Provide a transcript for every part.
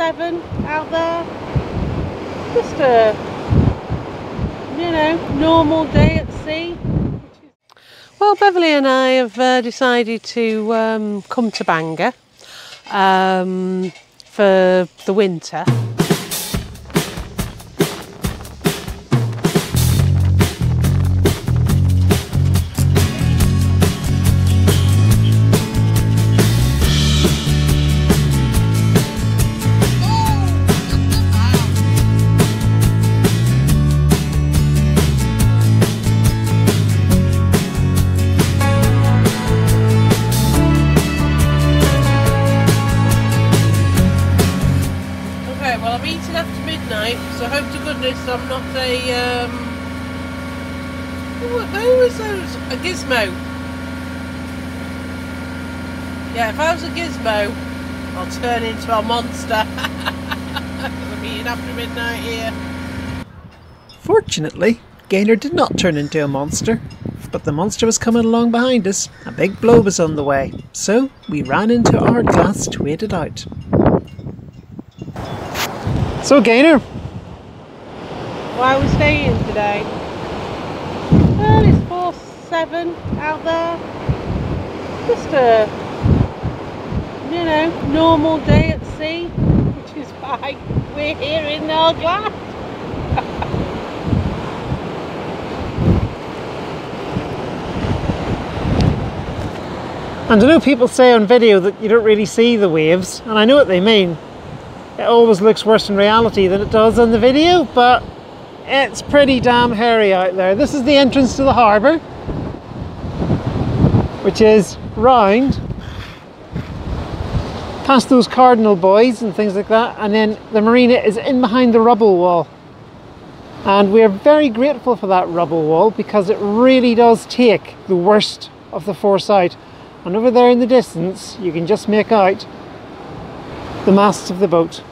seven out there. Just a, you know, normal day at sea. Well, Beverly and I have uh, decided to um, come to Bangor um, for the winter. Was a gizmo? Yeah, if I was a gizmo, I'll turn into a monster. I'm eating after midnight here. Fortunately, Gaynor did not turn into a monster, but the monster was coming along behind us. A big blow was on the way, so we ran into Ardglass to wait it out. So, Gaynor, Why are we staying today? Well, it's force seven out there. Just a, you know, normal day at sea, which is why we're here in Ardglass. and I know people say on video that you don't really see the waves, and I know what they mean. It always looks worse in reality than it does on the video, but it's pretty damn hairy out there. This is the entrance to the harbour, which is round past those cardinal buoys and things like that, and then the marina is in behind the rubble wall. And we're very grateful for that rubble wall because it really does take the worst of the force eight. And over there in the distance, you can just make out the masts of the boat.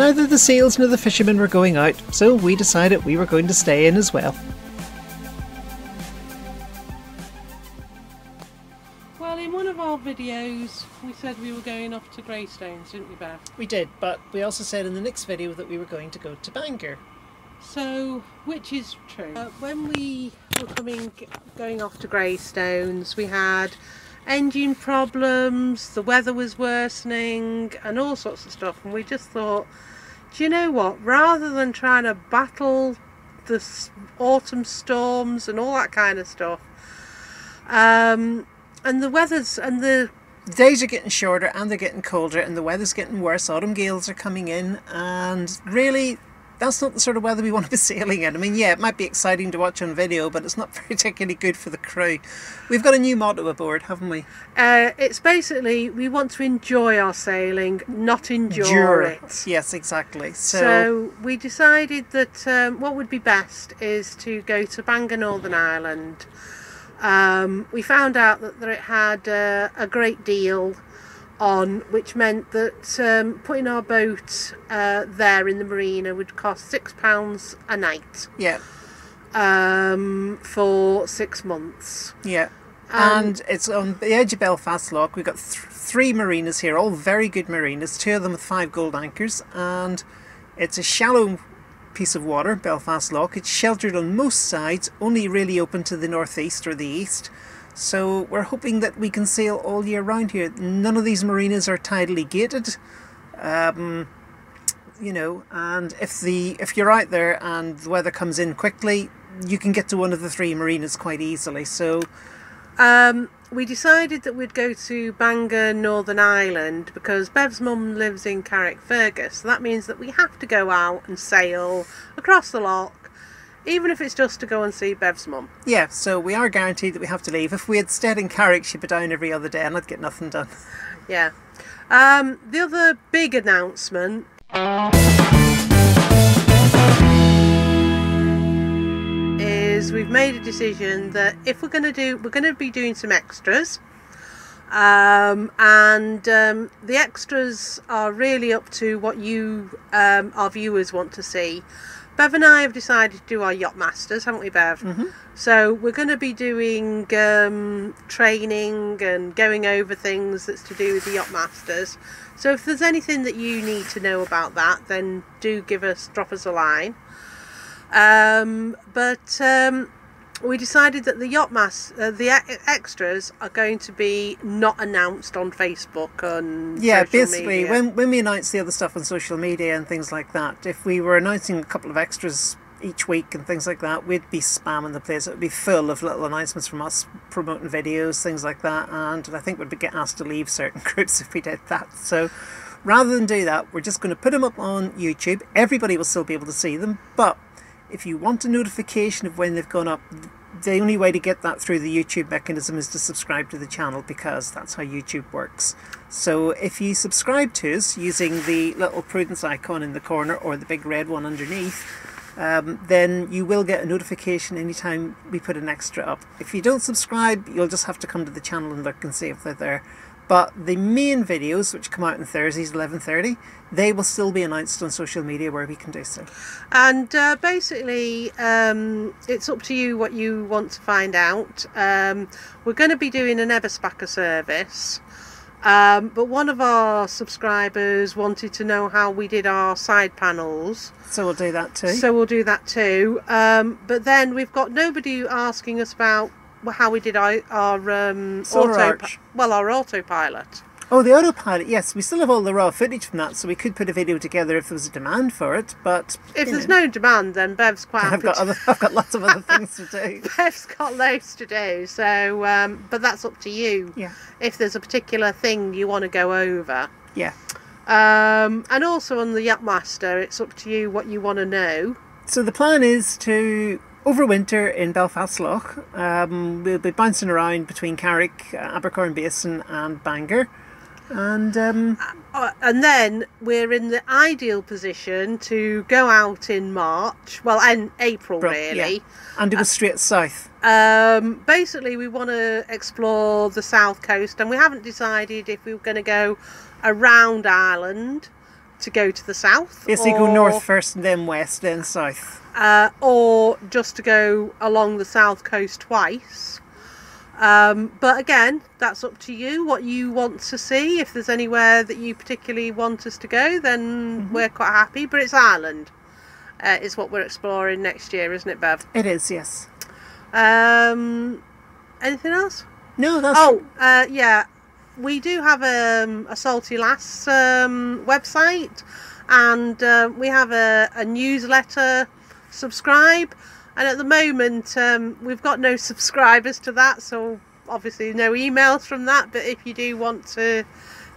Neither the seals nor the fishermen were going out, so we decided we were going to stay in as well. Well, in one of our videos, we said we were going off to Greystones, didn't we, Beth? We did, but we also said in the next video that we were going to go to Bangor. So, which is true? Uh, when we were coming, going off to Greystones, we had engine problems, the weather was worsening, and all sorts of stuff. And we just thought, do you know what? Rather than trying to battle the autumn storms and all that kind of stuff, um, and the weather's and the The days are getting shorter and they're getting colder and the weather's getting worse. Autumn gales are coming in and really that's not the sort of weather we want to be sailing in. I mean, yeah, it might be exciting to watch on video, but it's not particularly good for the crew. We've got a new motto aboard, haven't we? uh, it's basically we want to enjoy our sailing, not endure Endure. it. Yes, exactly. So, So we decided that um, what would be best is to go to Bangor, Northern Ireland. Um, we found out that, that it had uh, a great deal on, which meant that um, putting our boat uh, there in the marina would cost six pounds a night yeah, um, for six months. yeah. Um, and it's on the edge of Belfast Lough. We've got th- three marinas here, all very good marinas, two of them with five gold anchors, and it's a shallow piece of water, Belfast Lough. It's sheltered on most sides, only really open to the northeast or the east. So we're hoping that we can sail all year round here. None of these marinas are tidally gated. Um, you know, and if the if you're out there and the weather comes in quickly, you can get to one of the three marinas quite easily. So Um, we decided that we'd go to Bangor, Northern Ireland, because Bev's mum lives in Carrickfergus. So that means that we have to go out and sail across the loch, even if it's just to go and see Bev's mum. yeah, so we are guaranteed that we have to leave. If we had stayed in Carrick, she'd be down every other day, and I'd get nothing done. Yeah. Um, the other big announcement is we've made a decision that if we're going to do, we're going to be doing some extras. Um, and um, the extras are really up to what you, um, our viewers, want to see. Bev and I have decided to do our yacht masters, haven't we, Bev? Mm-hmm. So we're going to be doing um, training and going over things that's to do with the yacht masters. So if there's anything that you need to know about that, then do give us, drop us a line. Um, but um, we decided that the yacht mass, uh, the e- extras are going to be not announced on Facebook and Yeah, basically, media. when when we announce the other stuff on social media and things like that, if we were announcing a couple of extras each week and things like that, we'd be spamming the place. It would be full of little announcements from us promoting videos, things like that, and I think we'd get asked to leave certain groups if we did that. So, rather than do that, we're just going to put them up on YouTube. Everybody will still be able to see them, but if you want a notification of when they've gone up, the only way to get that through the YouTube mechanism is to subscribe to the channel because that's how YouTube works. So if you subscribe to us using the little Prudence icon in the corner or the big red one underneath, um, then you will get a notification anytime we put an extra up. If you don't subscribe, you'll just have to come to the channel and look and see if they're there. But the main videos, which come out on Thursdays, 11.30, they will still be announced on social media where we can do so. And uh, basically, um, it's up to you what you want to find out. Um, we're going to be doing an Eberspächer service. Um, but one of our subscribers wanted to know how we did our side panels, So we'll do that too. so we'll do that too. Um, but then we've got nobody asking us about how we did our, our um, auto, well, our autopilot. Oh, the autopilot. Yes, we still have all the raw footage from that, so we could put a video together if there was a demand for it. But If there's know, no demand, then Bev's quite I've happy got other, I've got lots of other things to do. Bev's got loads to do, so um, but that's up to you. Yeah, If there's a particular thing you want to go over, yeah. um, and also on the Yachtmaster, it's up to you what you want to know. So the plan is to overwinter in Belfast Lough. Um, we'll be bouncing around between Carrick, uh, Abercorn Basin, and Bangor, and um, Uh, and then we're in the ideal position to go out in March, well, in April really. yeah, and do a straight south. Um, basically, we want to explore the south coast, and we haven't decided if we're going to go around Ireland to go to the south. Basically, go north first, and then west, then south. Uh, or just to go along the south coast twice. Um, but again, that's up to you what you want to see. If there's anywhere that you particularly want us to go, then we're quite happy. But it's Ireland. Uh, is what we're exploring next year, isn't it, Bev? It is, yes. Um, anything else? No, that's Oh, uh, yeah. We do have um, a Salty Lass um, website and uh, we have a, a newsletter. Subscribe. And at the moment, um, we've got no subscribers to that, so obviously no emails from that. But if you do want to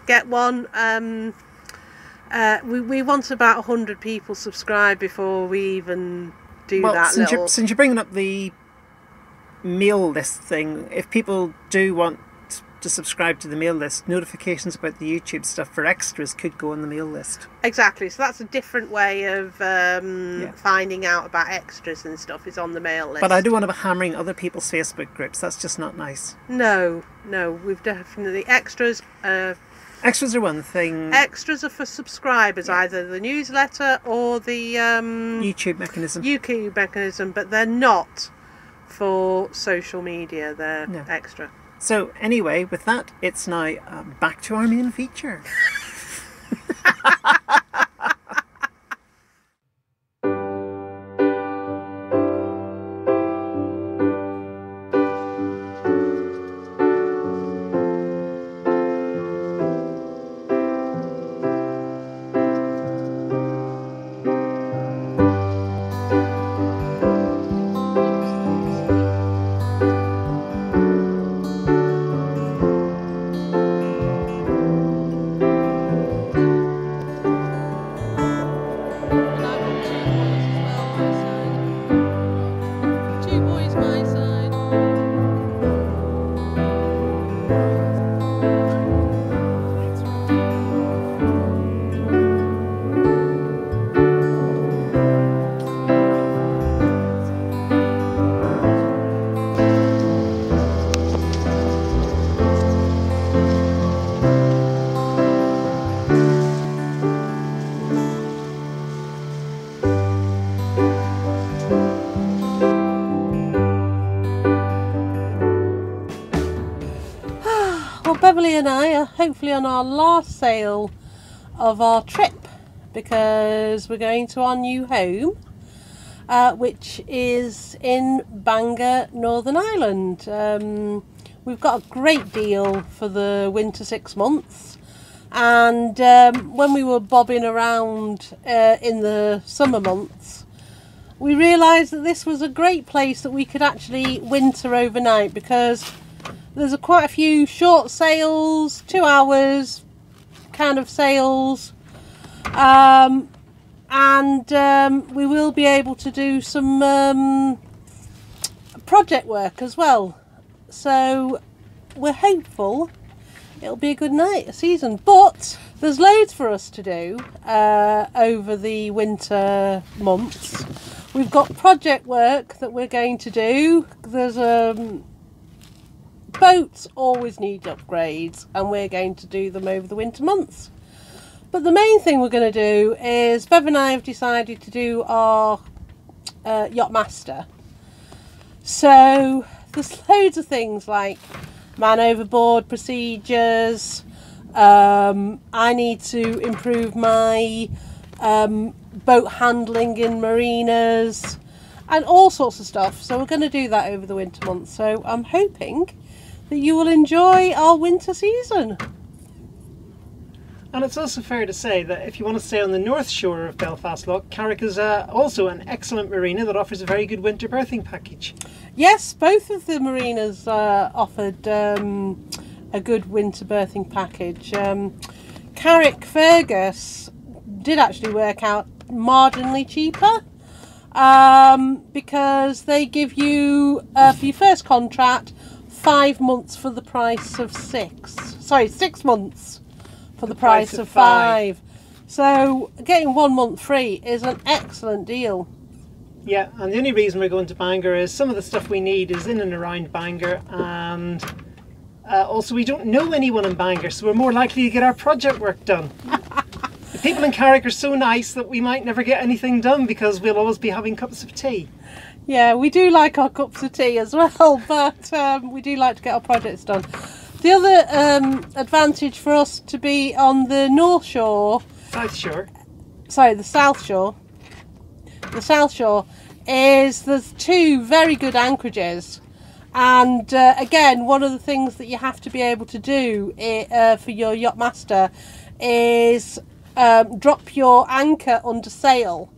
get one, um, uh, we, we want about 100 people subscribe before we even do well, that since little. you're, since you're bringing up the meal list thing, if people do want to subscribe to the mail list, notifications about the YouTube stuff for extras could go on the mail list. Exactly. So that's a different way of um, Yeah. finding out about extras and stuff. Is on the mail list. But I don't want to be hammering other people's Facebook groups. That's just not nice. No, no. We've definitely extras. Uh, Extras are one thing. extras are for subscribers, either the newsletter or the um, YouTube mechanism. YouTube mechanism, but they're not for social media. They're No. extra. So anyway, with that, it's now um, back to our main feature. and I are hopefully on our last sail of our trip because we're going to our new home, uh, which is in Bangor, Northern Ireland. Um, we've got a great deal for the winter six months, and um, when we were bobbing around uh, in the summer months, we realised that this was a great place that we could actually winter overnight because there's a, quite a few short sales, two hours kind of sales. um, and um, we will be able to do some um, project work as well. So we're hopeful it'll be a good night, a season. But there's loads for us to do uh, over the winter months. We've got project work that we're going to do. There's um, boats always need upgrades, and we're going to do them over the winter months. But the main thing we're going to do is Bev and I have decided to do our uh, yacht master. So there's loads of things like man overboard procedures. Um, I need to improve my um, boat handling in marinas and all sorts of stuff. So we're going to do that over the winter months. So I'm hoping that you will enjoy our winter season. And it's also fair to say that if you want to stay on the north shore of Belfast Lough, Carrick is uh, also an excellent marina that offers a very good winter berthing package. Yes, both of the marinas uh, offered um, a good winter berthing package. Um, Carrickfergus did actually work out marginally cheaper um, because they give you, uh, for your first contract, five months for the price of six. Sorry, six months for the, the price, price, of, five. five. So getting one month free is an excellent deal. Yeah, and the only reason we're going to Bangor is some of the stuff we need is in and around Bangor, and uh, also we don't know anyone in Bangor, so we're more likely to get our project work done. people in Carrick are so nice that we might never get anything done because we'll always be having cups of tea. Yeah, we do like our cups of tea as well, but um, we do like to get our projects done. The other um, advantage for us to be on the North Shore, South Shore, sorry, the South Shore, the South Shore, is there's two very good anchorages. And uh, again, one of the things that you have to be able to do it, uh, for your yacht master is um, drop your anchor under sail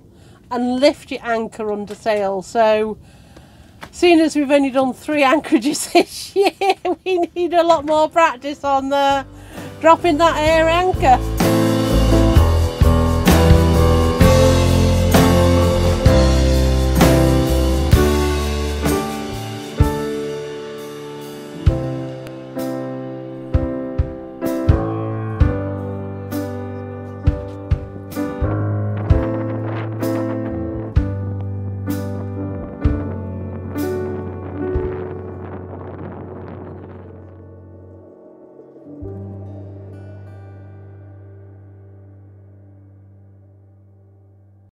and lift your anchor under sail. So seeing as we've only done three anchorages this year, we need a lot more practice on uh, dropping that air anchor.